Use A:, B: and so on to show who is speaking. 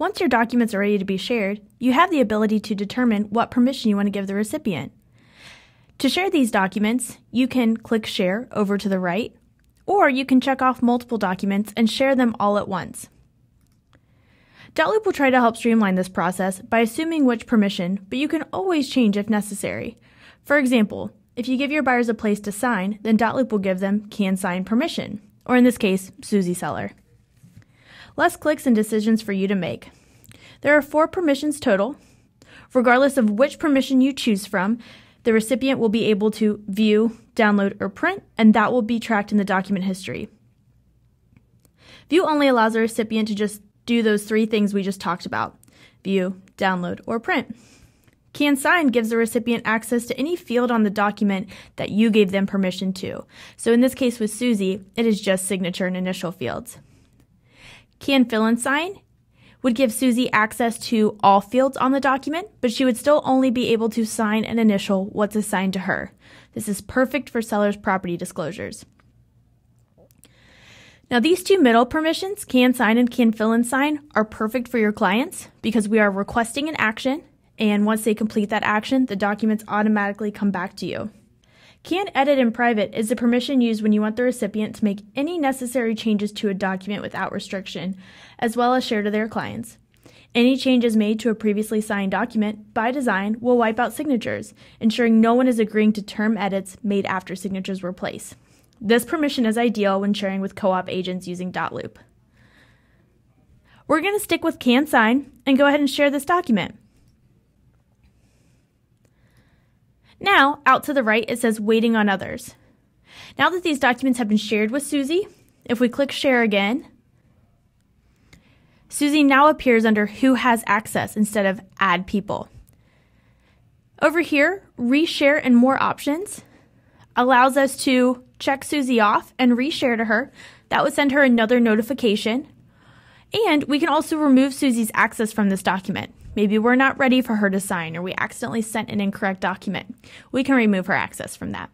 A: Once your documents are ready to be shared, you have the ability to determine what permission you want to give the recipient. To share these documents, you can click Share over to the right, or you can check off multiple documents and share them all at once. Dotloop will try to help streamline this process by assuming which permission, but you can always change if necessary. For example, if you give your buyers a place to sign, then Dotloop will give them can sign permission, or in this case, Susie Seller. Less clicks and decisions for you to make. There are four permissions total. Regardless of which permission you choose from, the recipient will be able to view, download, or print, and that will be tracked in the document history. View only allows the recipient to just do those three things we just talked about view, download, or print. Can sign gives the recipient access to any field on the document that you gave them permission to. So in this case with Susie, it is just signature and initial fields. Can fill and sign would give Susie access to all fields on the document, but she would still only be able to sign and initial what's assigned to her. This is perfect for seller's property disclosures. Now, these two middle permissions, can sign and can fill and sign, are perfect for your clients because we are requesting an action, and once they complete that action, the documents automatically come back to you. Can edit in private is the permission used when you want the recipient to make any necessary changes to a document without restriction, as well as share to their clients. Any changes made to a previously signed document, by design, will wipe out signatures, ensuring no one is agreeing to term edits made after signatures were placed. This permission is ideal when sharing with co-op agents using Dotloop. We're going to stick with can sign and go ahead and share this document. Now, out to the right, it says waiting on others. Now that these documents have been shared with Susie, if we click share again, Susie now appears under who has access instead of add people. Over here, reshare and more options allows us to check Susie off and reshare to her. That would send her another notification. And we can also remove Susie's access from this document. Maybe we're not ready for her to sign or we accidentally sent an incorrect document. We can remove her access from that.